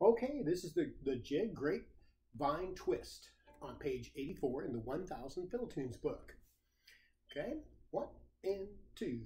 Okay, this is the, the Jig Grapevine Twist on page 84 in the 1000 Fiddle Tunes book. Okay, one and two.